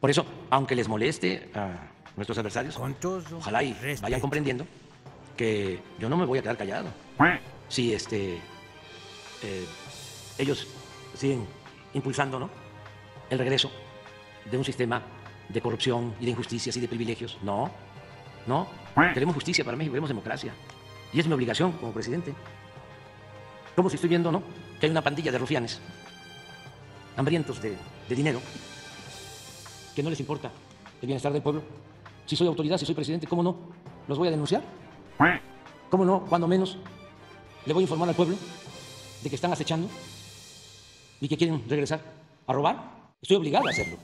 Por eso, aunque les moleste a nuestros adversarios, ojalá y vayan comprendiendo que yo no me voy a quedar callado. Si este, eh, ellos siguen impulsando ¿no? el regreso de un sistema de corrupción y de injusticias y de privilegios. No, no. Queremos justicia para México, queremos democracia. Y es mi obligación como presidente. Como si estoy viendo, ¿no? Que hay una pandilla de rufianes, hambrientos de, de dinero, que no les importa el bienestar del pueblo. Si soy autoridad, si soy presidente, ¿cómo no? ¿Los voy a denunciar? ¿Cómo no? Cuando menos le voy a informar al pueblo de que están acechando y que quieren regresar a robar. Estoy obligado a hacerlo.